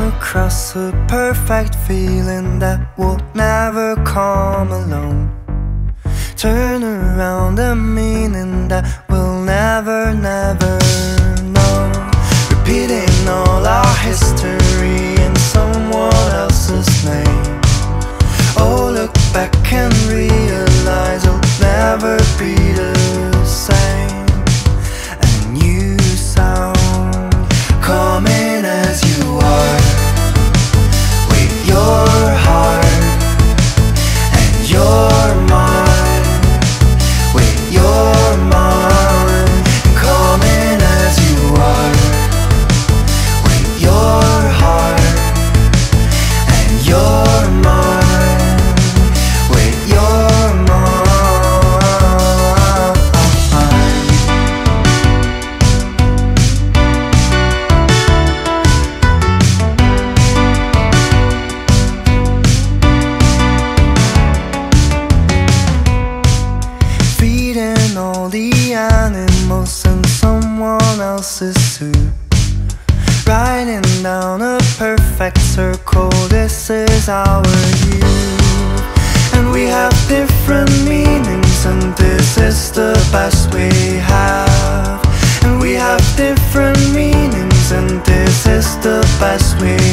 come across a perfect feeling that will never come alone. Turn around a meaning that will never, never the animals in someone else's suit. Riding down a perfect circle, this is our youth. And we have different meanings and this is the best we have. And we have different meanings and this is the best we